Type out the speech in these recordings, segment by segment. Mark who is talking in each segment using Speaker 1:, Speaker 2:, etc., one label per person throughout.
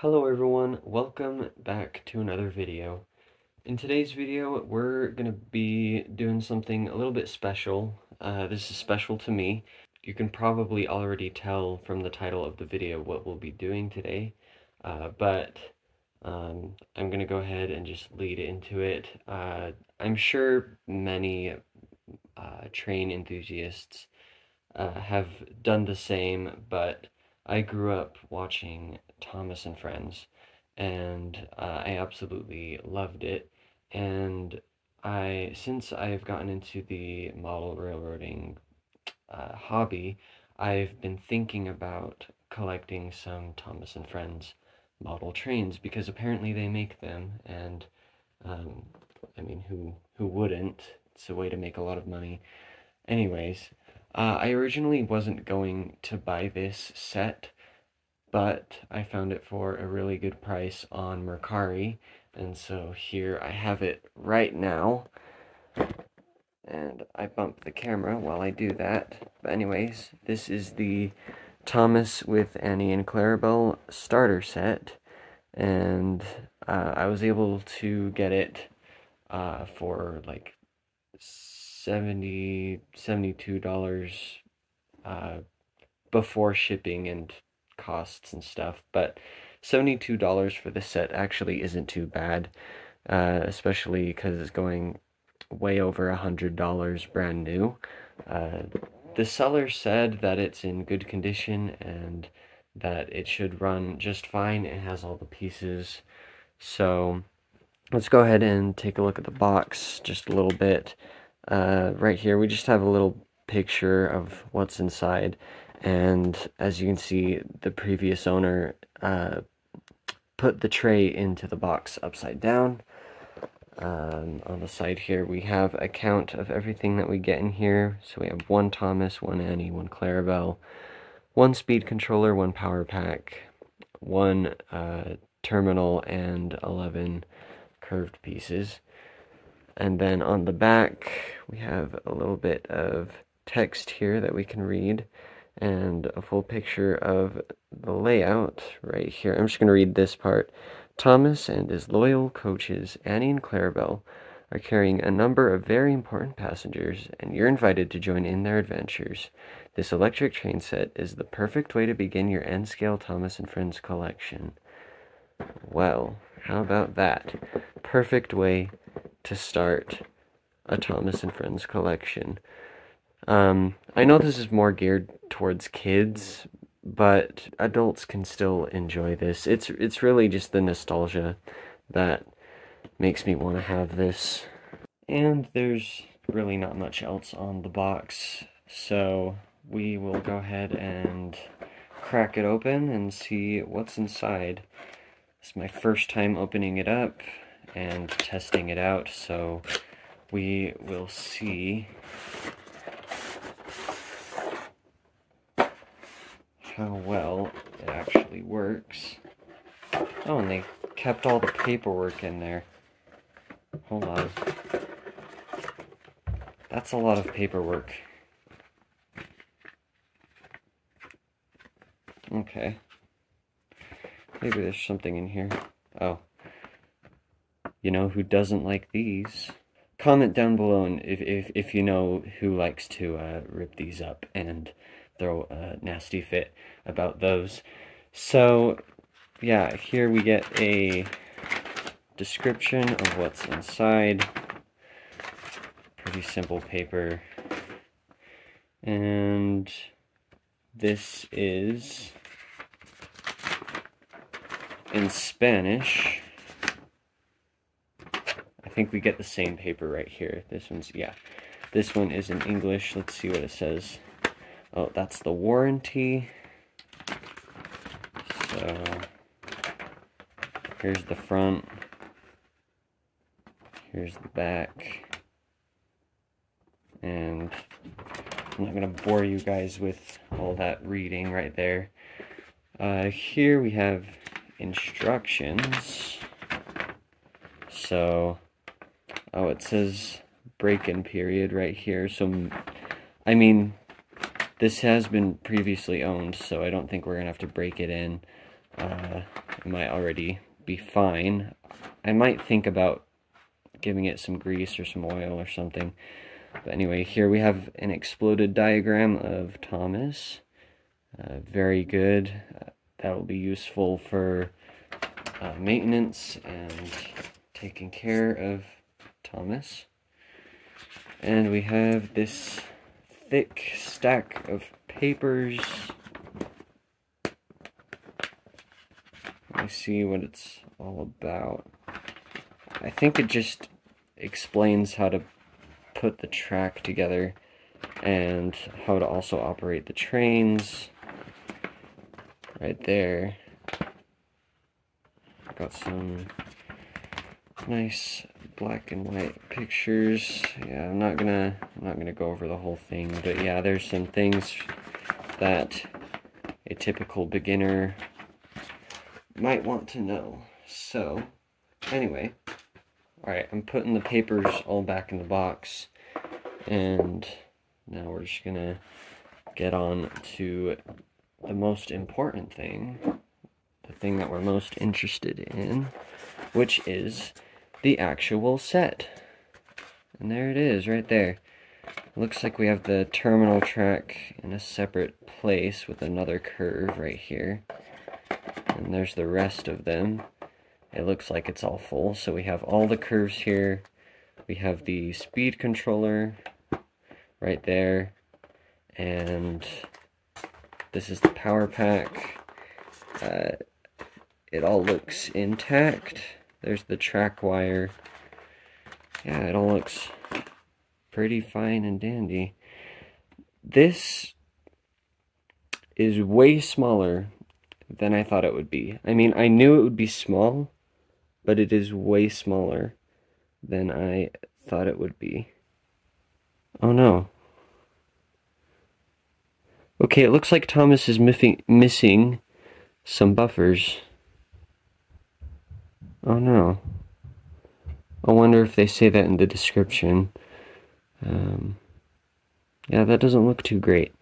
Speaker 1: Hello everyone, welcome back to another video. In today's video, we're going to be doing something a little bit special. Uh, this is special to me. You can probably already tell from the title of the video what we'll be doing today, uh, but um, I'm going to go ahead and just lead into it. Uh, I'm sure many uh, train enthusiasts uh, have done the same, but I grew up watching Thomas and Friends, and uh, I absolutely loved it. And I, since I've gotten into the model railroading uh, hobby, I've been thinking about collecting some Thomas and Friends model trains because apparently they make them, and um, I mean, who who wouldn't? It's a way to make a lot of money. Anyways, uh, I originally wasn't going to buy this set, but I found it for a really good price on Mercari, and so here I have it right now. And I bump the camera while I do that. But anyways, this is the Thomas with Annie and Clarabel starter set, and uh, I was able to get it uh, for like 70 $72 uh, before shipping and costs and stuff, but $72 for this set actually isn't too bad, uh, especially because it's going way over a $100 brand new. Uh, the seller said that it's in good condition and that it should run just fine. It has all the pieces. So let's go ahead and take a look at the box just a little bit uh, right here we just have a little picture of what's inside and as you can see the previous owner uh, put the tray into the box upside down. Um, on the side here we have a count of everything that we get in here. So we have one Thomas, one Annie, one Clarabel, one speed controller, one power pack, one uh, terminal and 11 curved pieces. And then on the back, we have a little bit of text here that we can read and a full picture of the layout right here. I'm just going to read this part. Thomas and his loyal coaches, Annie and Clarabel, are carrying a number of very important passengers, and you're invited to join in their adventures. This electric train set is the perfect way to begin your N-scale Thomas and Friends collection. Well, how about that? Perfect way to start a Thomas and Friends collection. Um, I know this is more geared towards kids, but adults can still enjoy this. It's it's really just the nostalgia that makes me want to have this. And there's really not much else on the box, so we will go ahead and crack it open and see what's inside. It's my first time opening it up and testing it out, so we will see how well it actually works. Oh, and they kept all the paperwork in there. Hold on. That's a lot of paperwork. Okay. Maybe there's something in here. Oh you know, who doesn't like these. Comment down below if, if, if you know who likes to uh, rip these up and throw a nasty fit about those. So, yeah, here we get a description of what's inside. Pretty simple paper. And this is in Spanish I think we get the same paper right here. This one's, yeah. This one is in English. Let's see what it says. Oh, that's the warranty. So, here's the front. Here's the back. And I'm not going to bore you guys with all that reading right there. Uh, here we have instructions. So, Oh, it says break-in period right here. So, I mean, this has been previously owned, so I don't think we're going to have to break it in. uh, it might already be fine. I might think about giving it some grease or some oil or something. But anyway, here we have an exploded diagram of Thomas. Uh, very good. Uh, that will be useful for uh, maintenance and taking care of Thomas. And we have this thick stack of papers. Let me see what it's all about. I think it just explains how to put the track together and how to also operate the trains right there got some nice black and white pictures. Yeah I'm not gonna I'm not gonna go over the whole thing but yeah there's some things that a typical beginner might want to know. So anyway alright I'm putting the papers all back in the box and now we're just gonna get on to the most important thing, the thing that we're most interested in, which is the actual set. And there it is, right there. looks like we have the terminal track in a separate place with another curve right here. And there's the rest of them. It looks like it's all full, so we have all the curves here. We have the speed controller, right there. And this is the power pack. Uh, it all looks intact. There's the track wire. Yeah, it all looks pretty fine and dandy. This is way smaller than I thought it would be. I mean, I knew it would be small, but it is way smaller than I thought it would be. Oh no. Okay, it looks like Thomas is missing missing some buffers. Oh no. I wonder if they say that in the description. Um, yeah, that doesn't look too great.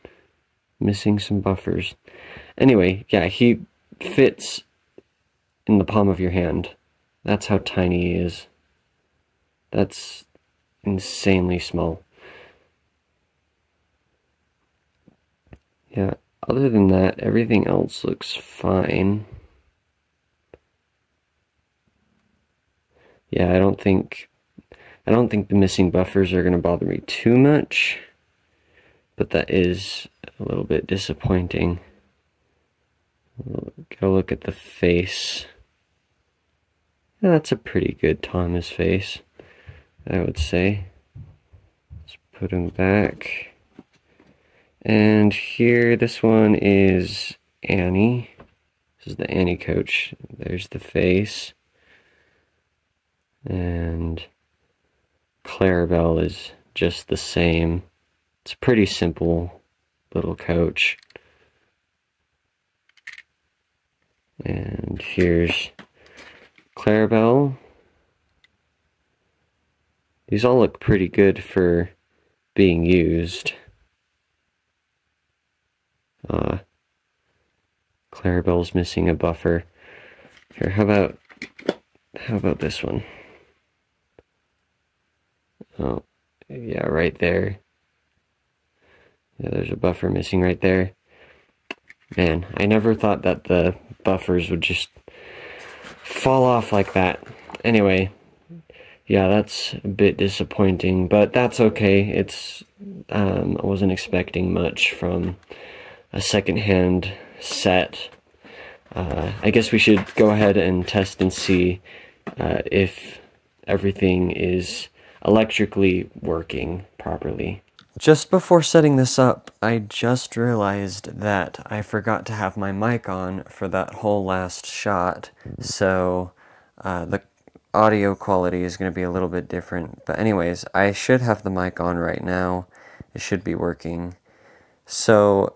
Speaker 1: Missing some buffers. Anyway, yeah, he fits in the palm of your hand. That's how tiny he is. That's insanely small. Yeah, other than that, everything else looks fine. Yeah, I don't think I don't think the missing buffers are going to bother me too much, but that is a little bit disappointing. Go look at the face. Yeah, that's a pretty good Thomas face, I would say. Let's put him back. And here, this one is Annie. This is the Annie coach. There's the face. And Clarabel is just the same. It's a pretty simple little coach. And here's Clarabel. These all look pretty good for being used. Uh, Clarabel's missing a buffer. Here, how about how about this one? Oh, yeah, right there. Yeah, there's a buffer missing right there. Man, I never thought that the buffers would just fall off like that. Anyway, yeah, that's a bit disappointing, but that's okay. It's, um, I wasn't expecting much from a secondhand set. Uh, I guess we should go ahead and test and see uh, if everything is electrically working properly. Just before setting this up, I just realized that I forgot to have my mic on for that whole last shot, so uh, the audio quality is going to be a little bit different. But anyways, I should have the mic on right now. It should be working. So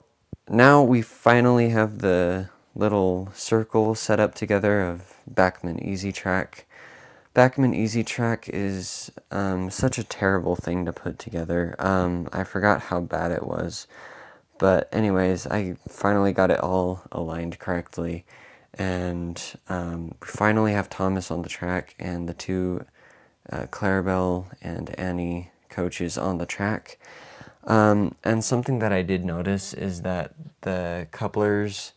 Speaker 1: now we finally have the little circle set up together of Bachmann Easy Track. Bachmann Easy Track is um, such a terrible thing to put together. Um, I forgot how bad it was. But anyways, I finally got it all aligned correctly. and um, we finally have Thomas on the track and the two uh, Clarabel and Annie coaches on the track. Um, and something that I did notice is that the couplers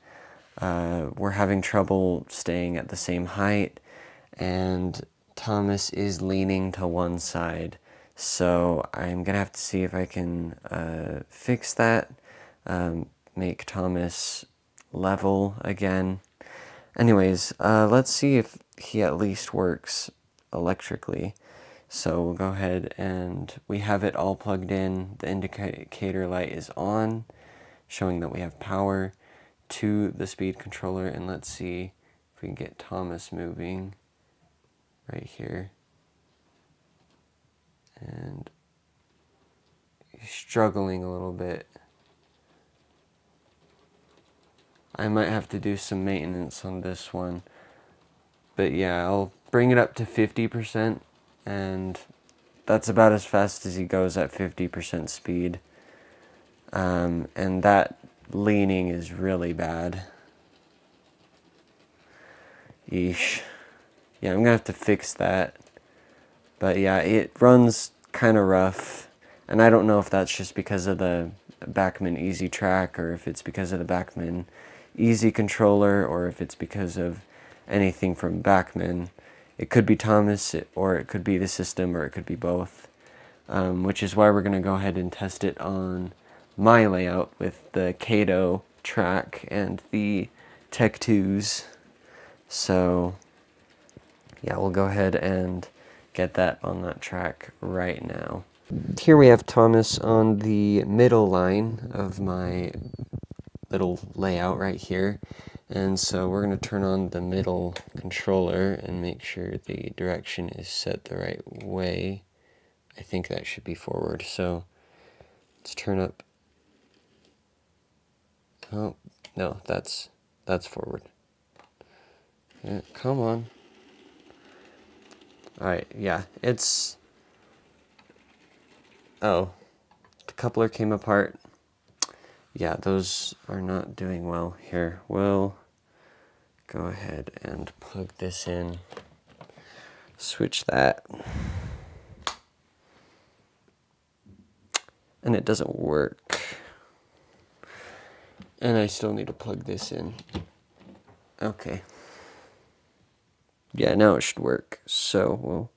Speaker 1: uh, were having trouble staying at the same height, and Thomas is leaning to one side. So I'm gonna have to see if I can uh, fix that, um, make Thomas level again. Anyways, uh, let's see if he at least works electrically. So we'll go ahead and we have it all plugged in. The indicator light is on, showing that we have power to the speed controller. And let's see if we can get Thomas moving right here. And he's struggling a little bit. I might have to do some maintenance on this one. But yeah, I'll bring it up to 50% and that's about as fast as he goes at 50% speed. Um, and that leaning is really bad. Yeesh. Yeah, I'm gonna have to fix that. But yeah, it runs kind of rough. And I don't know if that's just because of the Bachmann Easy Track or if it's because of the Bachmann Easy controller or if it's because of anything from Bachmann. It could be Thomas or it could be the system or it could be both. Um, which is why we're going to go ahead and test it on my layout with the Kato track and the Tech 2s. So yeah, we'll go ahead and get that on that track right now. Here we have Thomas on the middle line of my little layout right here. And so we're going to turn on the middle controller and make sure the direction is set the right way. I think that should be forward. So let's turn up. Oh, no, that's that's forward. Yeah, come on. Alright, yeah, it's... Oh, the coupler came apart. Yeah, those are not doing well here. We'll go ahead and plug this in. Switch that. And it doesn't work. And I still need to plug this in. Okay. Yeah, now it should work. So we'll.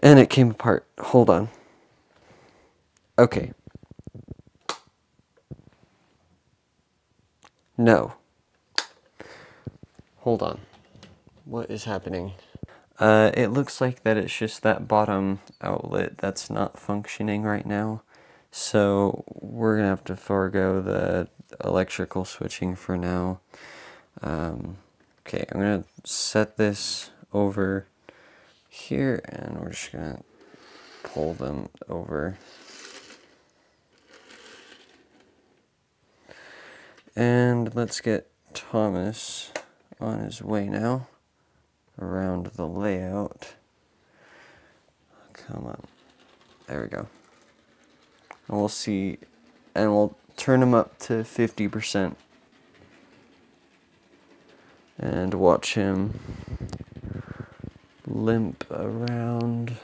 Speaker 1: And it came apart. Hold on. Okay. No. Hold on. What is happening? Uh, it looks like that it's just that bottom outlet that's not functioning right now. So we're gonna have to forego the electrical switching for now. Um, okay, I'm going to set this over here and we're just going to pull them over. And let's get Thomas on his way now around the layout. Come on. There we go. And we'll see, and we'll turn him up to 50% and watch him limp around.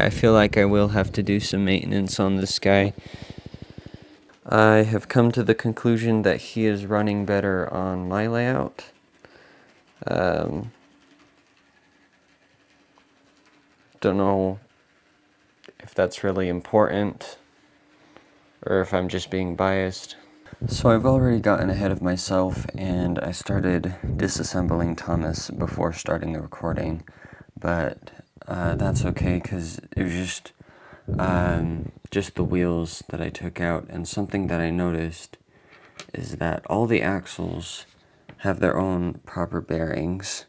Speaker 1: I feel like I will have to do some maintenance on this guy. I have come to the conclusion that he is running better on my layout. Um, don't know if that's really important or if I'm just being biased. So I've already gotten ahead of myself and I started disassembling Thomas before starting the recording, but uh, that's okay because it was just um, just the wheels that I took out and something that I noticed is that all the axles have their own proper bearings,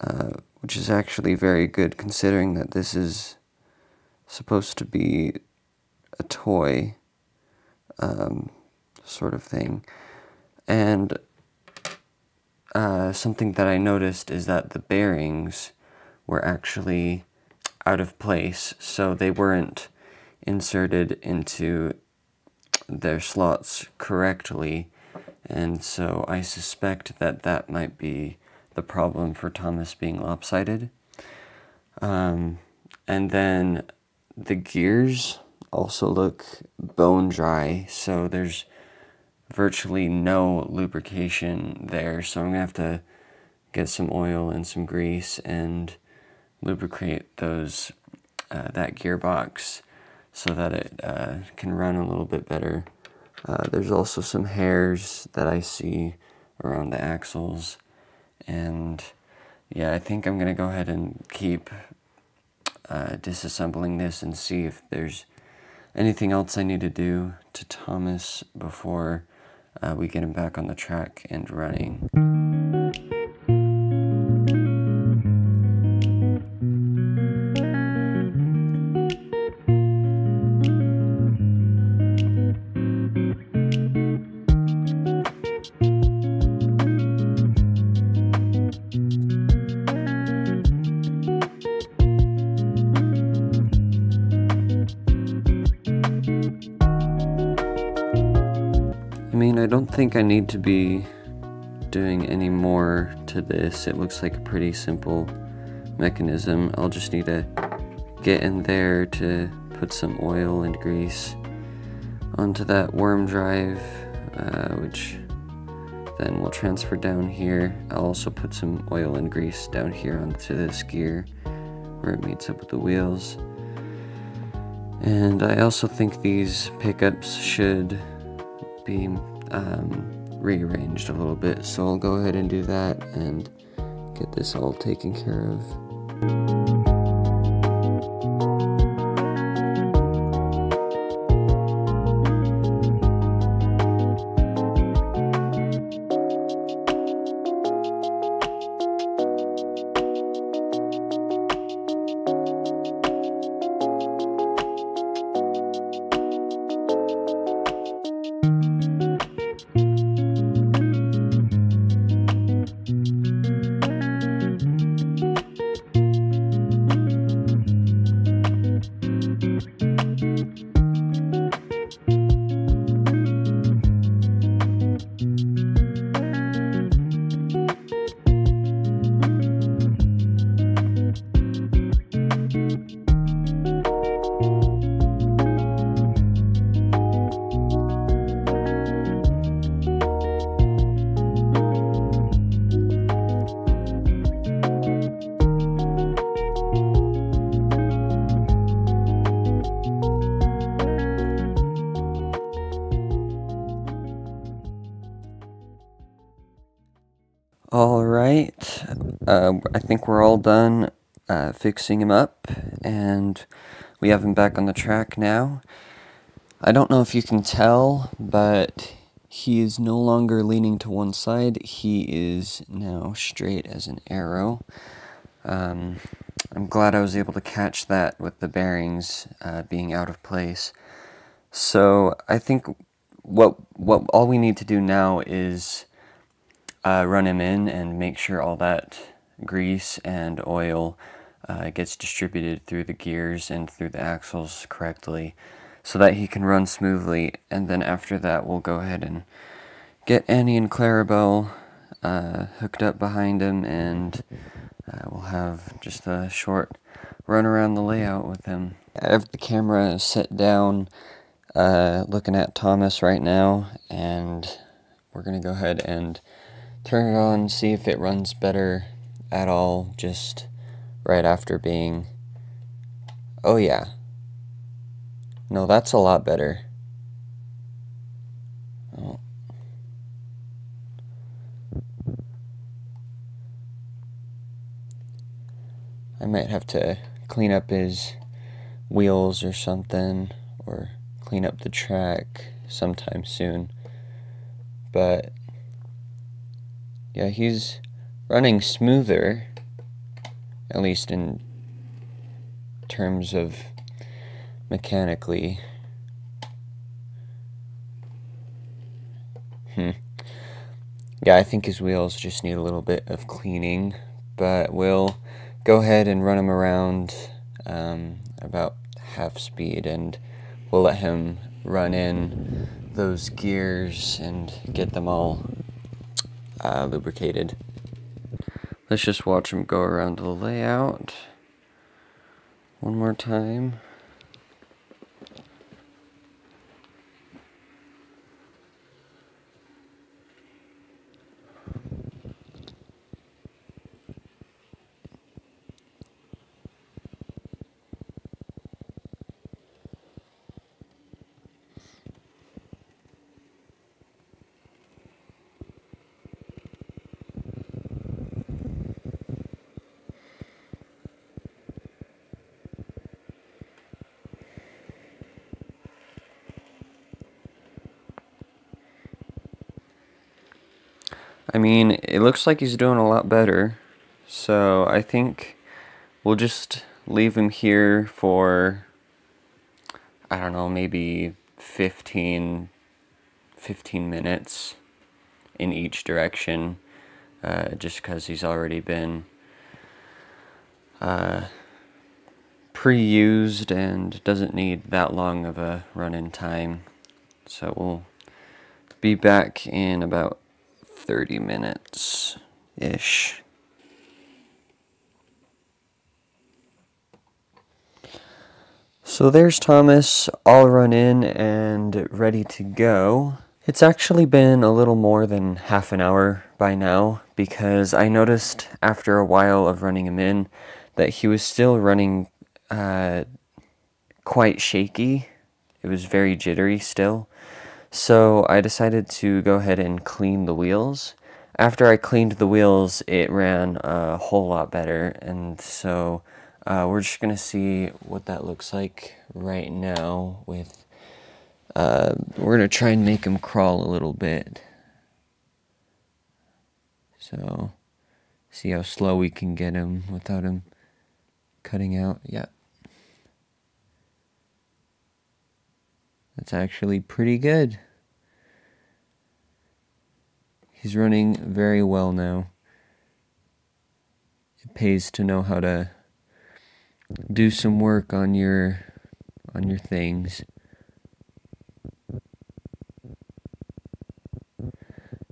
Speaker 1: uh, which is actually very good considering that this is supposed to be a toy um, sort of thing. And uh, something that I noticed is that the bearings were actually out of place, so they weren't inserted into their slots correctly, and so I suspect that that might be the problem for Thomas being lopsided. Um, and then the gears also look bone dry, so there's virtually no lubrication there, so I'm going to have to get some oil and some grease and lubricate those uh, that gearbox so that it uh, can run a little bit better. Uh, there's also some hairs that I see around the axles and yeah I think I'm gonna go ahead and keep uh, disassembling this and see if there's anything else I need to do to Thomas before uh, we get him back on the track and running. Think I need to be doing any more to this. It looks like a pretty simple mechanism. I'll just need to get in there to put some oil and grease onto that worm drive, uh, which then will transfer down here. I'll also put some oil and grease down here onto this gear where it meets up with the wheels. And I also think these pickups should be um, rearranged a little bit. So I'll go ahead and do that and get this all taken care of. Uh, I think we're all done uh, fixing him up, and we have him back on the track now. I don't know if you can tell, but he is no longer leaning to one side. He is now straight as an arrow. Um, I'm glad I was able to catch that with the bearings uh, being out of place. So I think what what all we need to do now is uh, run him in and make sure all that grease and oil uh, gets distributed through the gears and through the axles correctly so that he can run smoothly. And then after that, we'll go ahead and get Annie and Clarabel uh, hooked up behind him and uh, we'll have just a short run around the layout with him. I have the camera set down uh, looking at Thomas right now and we're going to go ahead and turn it on, see if it runs better at all just right after being. Oh, yeah. No, that's a lot better. Oh. I might have to clean up his wheels or something, or clean up the track sometime soon. but yeah, he's running smoother, at least in terms of mechanically. Hmm. Yeah, I think his wheels just need a little bit of cleaning, but we'll go ahead and run him around um, about half speed and we'll let him run in those gears and get them all uh, lubricated. Let's just watch him go around the layout one more time. I mean, it looks like he's doing a lot better. So I think we'll just leave him here for, I don't know, maybe 15, 15 minutes in each direction. Uh, just because he's already been uh, pre-used and doesn't need that long of a run-in time. So we'll be back in about 30 minutes ish. So there's Thomas all run in and ready to go. It's actually been a little more than half an hour by now because I noticed after a while of running him in that he was still running uh, quite shaky. It was very jittery still. So I decided to go ahead and clean the wheels. After I cleaned the wheels, it ran a whole lot better. And so uh, we're just going to see what that looks like right now with... Uh, we're going to try and make him crawl a little bit. So, see how slow we can get him without him cutting out. Yep. That's actually pretty good. He's running very well now. It pays to know how to do some work on your on your things.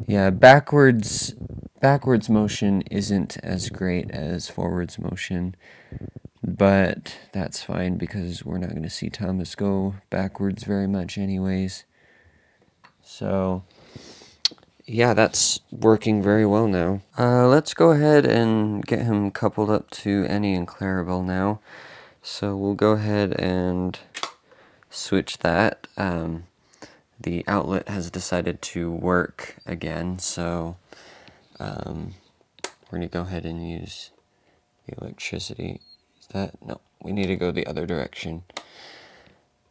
Speaker 1: Yeah, backwards backwards motion isn't as great as forwards motion. But that's fine because we're not going to see Thomas go backwards very much anyways. So, yeah, that's working very well now. Uh, let's go ahead and get him coupled up to Annie and Clarabel now. So we'll go ahead and switch that. Um, the outlet has decided to work again, so um, we're going to go ahead and use the electricity that? No, we need to go the other direction.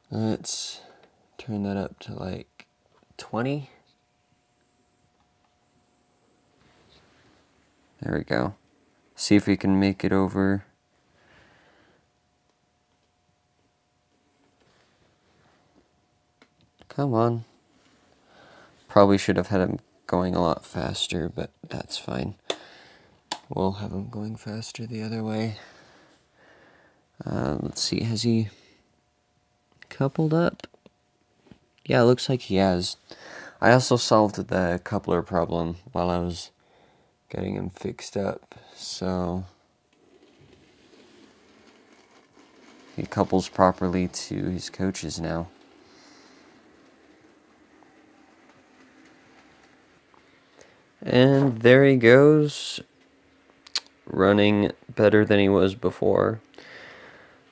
Speaker 1: Let's turn that up to like 20. There we go. See if we can make it over. Come on. Probably should have had him going a lot faster, but that's fine. We'll have him going faster the other way. Uh, let's see, has he coupled up? Yeah, it looks like he has. I also solved the coupler problem while I was getting him fixed up, so he couples properly to his coaches now. And there he goes, running better than he was before.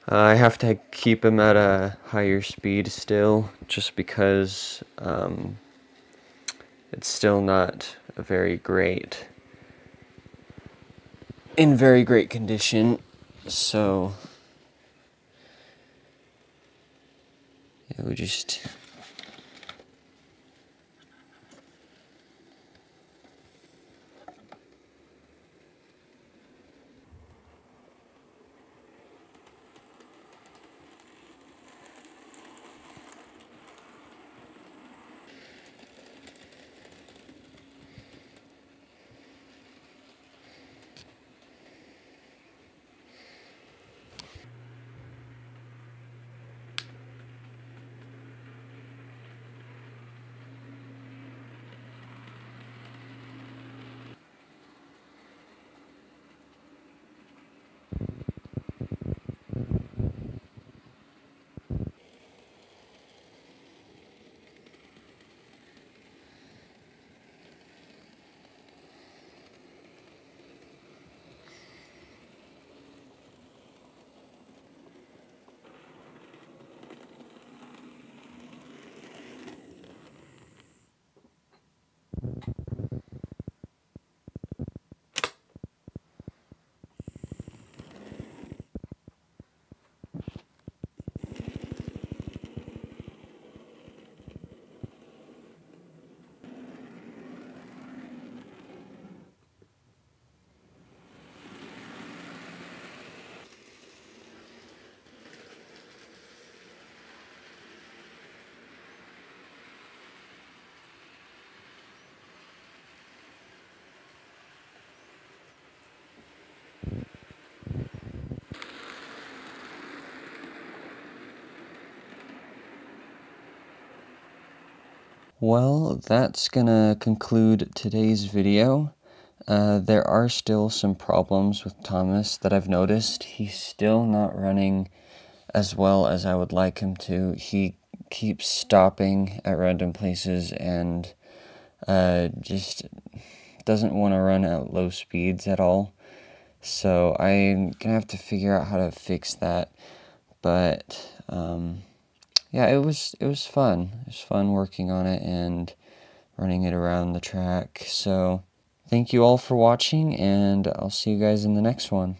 Speaker 1: Uh, I have to keep him at a higher speed still, just because um, it's still not a very great, in very great condition. So, yeah, we just Well, that's gonna conclude today's video. Uh, there are still some problems with Thomas that I've noticed. He's still not running as well as I would like him to. He keeps stopping at random places and uh, just doesn't want to run at low speeds at all. So I'm gonna have to figure out how to fix that. But um, yeah, it was it was fun. It was fun working on it and running it around the track. So thank you all for watching, and I'll see you guys in the next one.